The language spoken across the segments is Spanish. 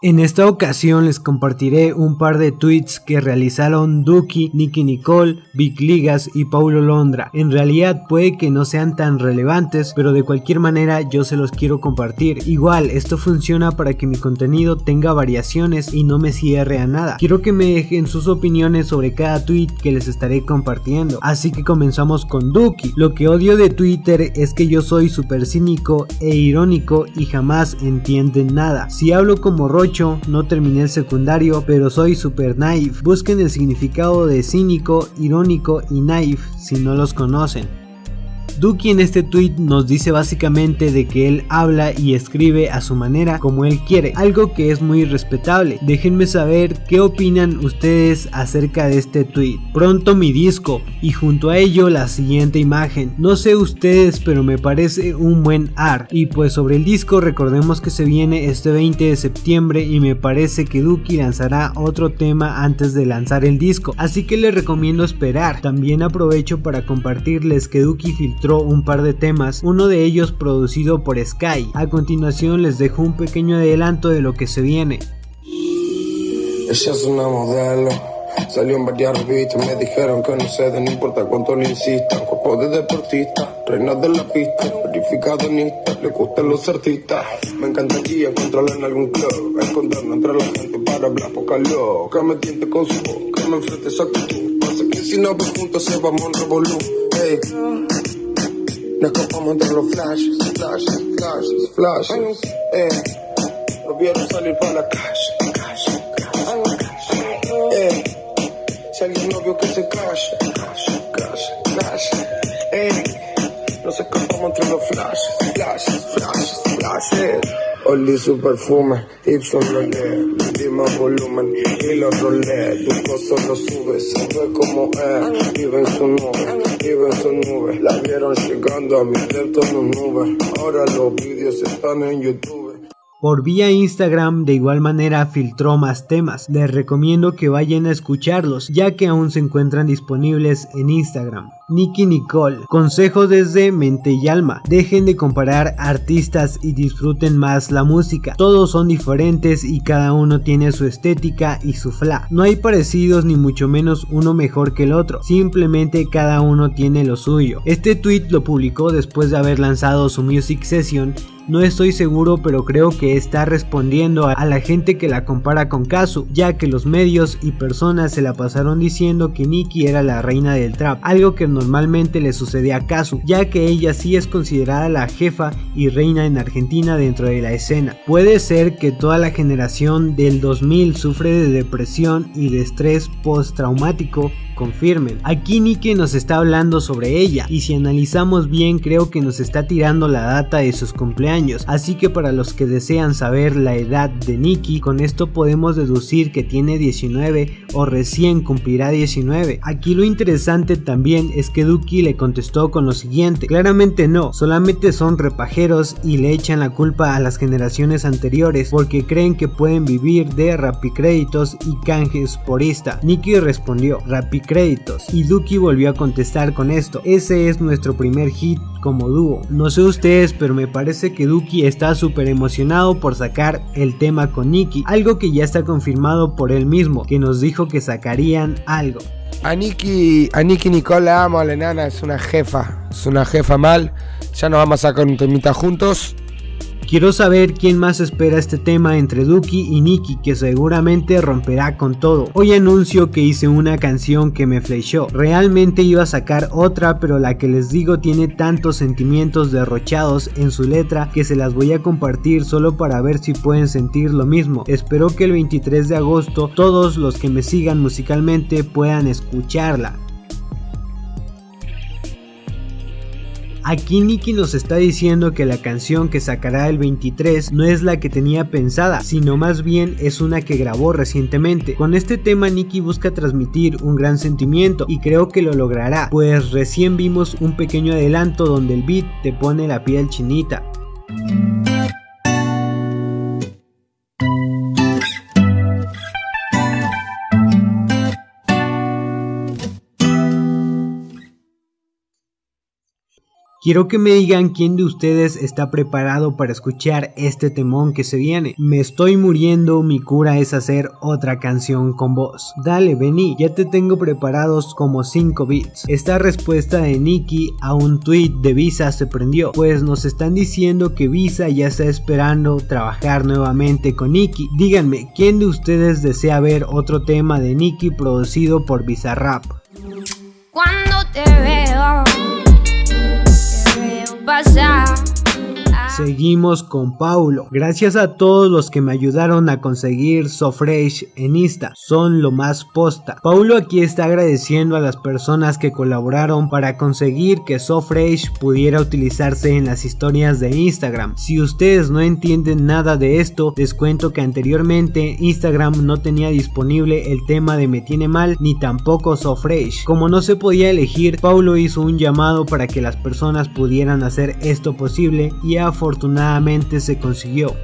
En esta ocasión les compartiré un par de tweets que realizaron Duki, Nicky Nicole, Big Ligas y Paulo Londra. En realidad puede que no sean tan relevantes, pero de cualquier manera yo se los quiero compartir. Igual, esto funciona para que mi contenido tenga variaciones y no me cierre a nada. Quiero que me dejen sus opiniones sobre cada tweet que les estaré compartiendo. Así que comenzamos con Duki. Lo que odio de Twitter es que yo soy súper cínico e irónico y jamás entienden nada. Si hablo como Roy no terminé el secundario, pero soy super naive. Busquen el significado de cínico, irónico y naive si no los conocen. Duki en este tweet nos dice básicamente de que él habla y escribe a su manera como él quiere, algo que es muy respetable. Déjenme saber qué opinan ustedes acerca de este tweet. Pronto mi disco y junto a ello la siguiente imagen. No sé ustedes, pero me parece un buen art. Y pues sobre el disco recordemos que se viene este 20 de septiembre y me parece que Duki lanzará otro tema antes de lanzar el disco, así que les recomiendo esperar. También aprovecho para compartirles que Duki filtró un par de temas, uno de ellos producido por Sky. A continuación les dejo un pequeño adelanto de lo que se viene. Ella es una modelo. Salió en varias revistas, me dijeron que no cede, no importa cuánto le insistan. Cuerpo de deportista, reina de la pista, verificado le gustan los artistas. Me encantaría encontrarla en algún club, esconderme entre la gente para hablar poca loca. Que me tiente con su boca, me enfrente esa actitud. Pasa que si no vemos juntos se vamos en revolú. Hey. Nos escapamos entre los flashes, flashes, flashes, flashes. Eh, no vieron salir para la calle, calle, calle. Eh, si alguien no vio que se calle, calle, calle, calle. Eh, nos escapamos entre los flashes, flashes, flashes, flashes. Olí su perfume, Ipson lo lee, di más volumen y lo rolé. Tu cosa lo sube, sabe cómo es, vive en su nube, vive en su nube. La vieron llegando a mi dentro en nube, ahora los vídeos están en YouTube. Por vía Instagram de igual manera filtró más temas, les recomiendo que vayan a escucharlos ya que aún se encuentran disponibles en Instagram. Nicky Nicole, consejo desde mente y alma, dejen de comparar artistas y disfruten más la música, todos son diferentes y cada uno tiene su estética y su fla, no hay parecidos ni mucho menos uno mejor que el otro, simplemente cada uno tiene lo suyo. Este tweet lo publicó después de haber lanzado su music session no estoy seguro, pero creo que está respondiendo a la gente que la compara con Kazu, ya que los medios y personas se la pasaron diciendo que Nicki era la reina del trap, algo que normalmente le sucede a Kazu, ya que ella sí es considerada la jefa y reina en Argentina dentro de la escena. Puede ser que toda la generación del 2000 sufre de depresión y de estrés postraumático confirmen. Aquí Nicky nos está hablando sobre ella y si analizamos bien creo que nos está tirando la data de sus cumpleaños, así que para los que desean saber la edad de Nicky, con esto podemos deducir que tiene 19 o recién cumplirá 19. Aquí lo interesante también es que Duki le contestó con lo siguiente, claramente no, solamente son repajeros y le echan la culpa a las generaciones anteriores porque creen que pueden vivir de rapicréditos y canjes por esta. Nicky respondió, Rappi créditos. Y Duki volvió a contestar con esto. Ese es nuestro primer hit como dúo. No sé ustedes, pero me parece que Duki está súper emocionado por sacar el tema con Nicky. Algo que ya está confirmado por él mismo, que nos dijo que sacarían algo. A Nicky, a Nicky Nicola amo, a la enana es una jefa, es una jefa mal. Ya nos vamos a sacar un temita juntos. Quiero saber quién más espera este tema entre Duki y Nikki que seguramente romperá con todo. Hoy anuncio que hice una canción que me flechó. Realmente iba a sacar otra pero la que les digo tiene tantos sentimientos derrochados en su letra que se las voy a compartir solo para ver si pueden sentir lo mismo. Espero que el 23 de agosto todos los que me sigan musicalmente puedan escucharla. Aquí Nicky nos está diciendo que la canción que sacará el 23 no es la que tenía pensada, sino más bien es una que grabó recientemente. Con este tema Nicky busca transmitir un gran sentimiento y creo que lo logrará, pues recién vimos un pequeño adelanto donde el beat te pone la piel chinita. Quiero que me digan quién de ustedes está preparado para escuchar este temón que se viene. Me estoy muriendo, mi cura es hacer otra canción con vos. Dale, vení, ya te tengo preparados como 5 bits. Esta respuesta de Nicky a un tweet de Visa se prendió, pues nos están diciendo que Visa ya está esperando trabajar nuevamente con Nicky. Díganme, ¿quién de ustedes desea ver otro tema de Nicky producido por Bizarrap? Cuando te veo bazar. Seguimos con Paulo. Gracias a todos los que me ayudaron a conseguir SoFresh en Insta. Son lo más posta. Paulo aquí está agradeciendo a las personas que colaboraron para conseguir que SoFresh pudiera utilizarse en las historias de Instagram. Si ustedes no entienden nada de esto, les cuento que anteriormente Instagram no tenía disponible el tema de Me Tiene Mal ni tampoco SoFresh. Como no se podía elegir, Paulo hizo un llamado para que las personas pudieran hacer esto posible y a afortunadamente se consiguió.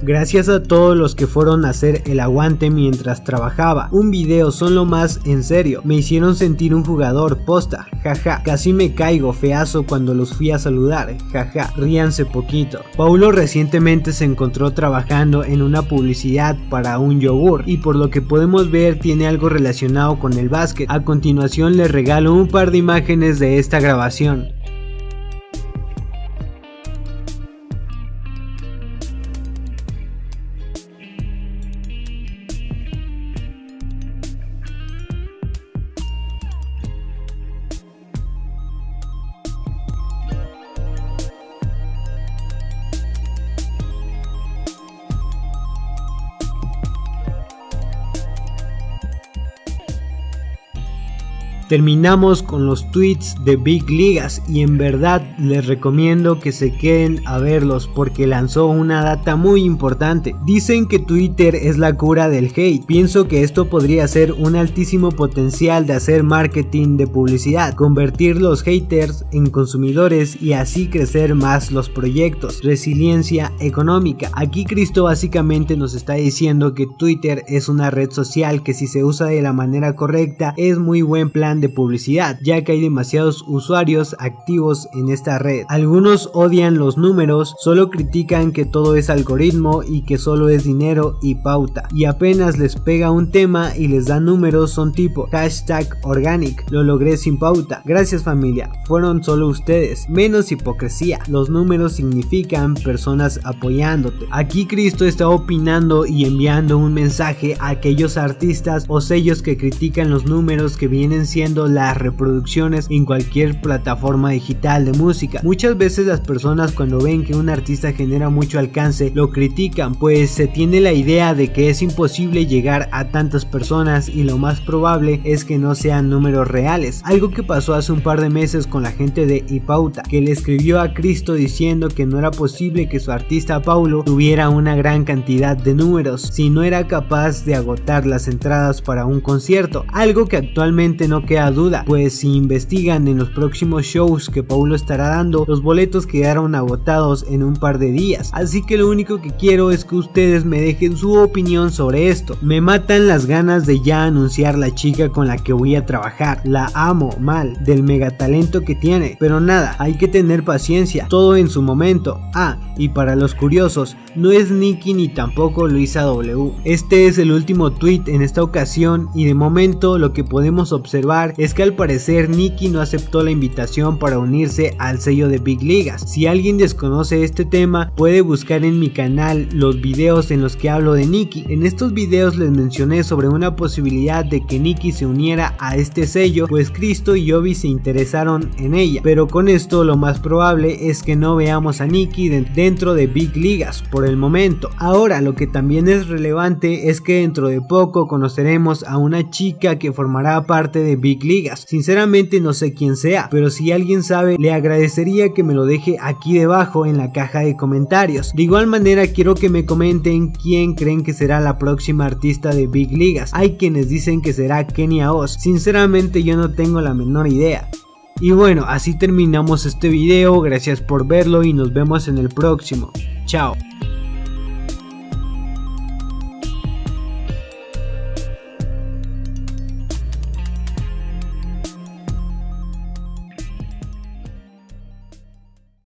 Gracias a todos los que fueron a hacer el aguante mientras trabajaba. Un video son lo más en serio. Me hicieron sentir un jugador posta. Jaja. Casi me caigo feazo cuando los fui a saludar. Jaja. Ríanse poquito. Paulo recientemente se encontró trabajando en una publicidad para un yogur y por lo que podemos ver tiene algo relacionado con el básquet. A continuación les regalo un par de imágenes de esta grabación. Terminamos con los tweets de Big Ligas y en verdad les recomiendo que se queden a verlos porque lanzó una data muy importante. Dicen que Twitter es la cura del hate. Pienso que esto podría ser un altísimo potencial de hacer marketing de publicidad, convertir los haters en consumidores y así crecer más los proyectos. Resiliencia económica. Aquí Cristo básicamente nos está diciendo que Twitter es una red social que si se usa de la manera correcta es muy buen plan de publicidad, ya que hay demasiados usuarios activos en esta red. Algunos odian los números, solo critican que todo es algoritmo y que solo es dinero y pauta. Y apenas les pega un tema y les da números son tipo hashtag organic, lo logré sin pauta. Gracias familia, fueron solo ustedes. Menos hipocresía, los números significan personas apoyándote. Aquí Cristo está opinando y enviando un mensaje a aquellos artistas o sellos que critican los números que vienen siendo las reproducciones en cualquier plataforma digital de música. Muchas veces las personas cuando ven que un artista genera mucho alcance lo critican, pues se tiene la idea de que es imposible llegar a tantas personas y lo más probable es que no sean números reales. Algo que pasó hace un par de meses con la gente de Ipauta, que le escribió a Cristo diciendo que no era posible que su artista Paulo tuviera una gran cantidad de números si no era capaz de agotar las entradas para un concierto, algo que actualmente no queda duda, pues si investigan en los próximos shows que Paulo estará dando, los boletos quedaron agotados en un par de días. Así que lo único que quiero es que ustedes me dejen su opinión sobre esto. Me matan las ganas de ya anunciar la chica con la que voy a trabajar. La amo mal, del mega talento que tiene. Pero nada, hay que tener paciencia, todo en su momento. Ah, y para los curiosos, no es Nicky ni tampoco Luisa W. Este es el último tweet en esta ocasión y de momento lo que podemos observar es que al parecer Nicky no aceptó la invitación para unirse al sello de Big Ligas. Si alguien desconoce este tema, puede buscar en mi canal los videos en los que hablo de Nicky. En estos videos les mencioné sobre una posibilidad de que Nicky se uniera a este sello, pues Cristo y Obi se interesaron en ella. Pero con esto lo más probable es que no veamos a Nicky dentro de Big Ligas por el momento. Ahora lo que también es relevante es que dentro de poco conoceremos a una chica que formará parte de Ligas. Sinceramente no sé quién sea, pero si alguien sabe le agradecería que me lo deje aquí debajo en la caja de comentarios. De igual manera quiero que me comenten quién creen que será la próxima artista de Big Ligas. Hay quienes dicen que será Kenia Oz. Sinceramente yo no tengo la menor idea. Y bueno, así terminamos este video, gracias por verlo y nos vemos en el próximo. Chao.